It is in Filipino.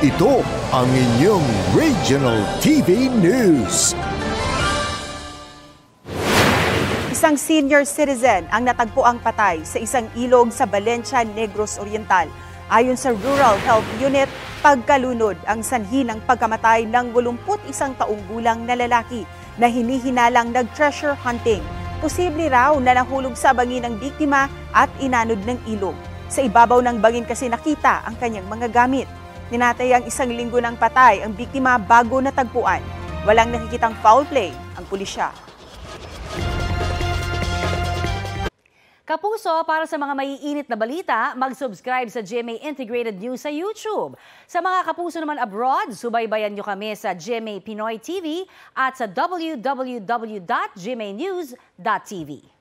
Ito ang inyong Regional TV News. Isang senior citizen ang natagpuang patay sa isang ilog sa Valencia, Negros Oriental. Ayon sa Rural Health Unit, pagkalunod ang sanhi ng pagkamatay ng 81 taong gulang na lalaki na hinihinalang nag-treasure hunting. Posible raw na nahulog sa bangin ng biktima at inanod ng ilog. Sa ibabaw ng bangin kasi nakita ang kanyang mga gamit. Ninatay ang isang linggo ng patay ang biktima bago natagpuan. Walang nakikitang foul play ang pulisya. Kapuso, para sa mga maiinit na balita, mag-subscribe sa GMA Integrated News sa YouTube. Sa mga kapuso naman abroad, subaybayan nyo kami sa GMA Pinoy TV at sa www.gmanews.tv.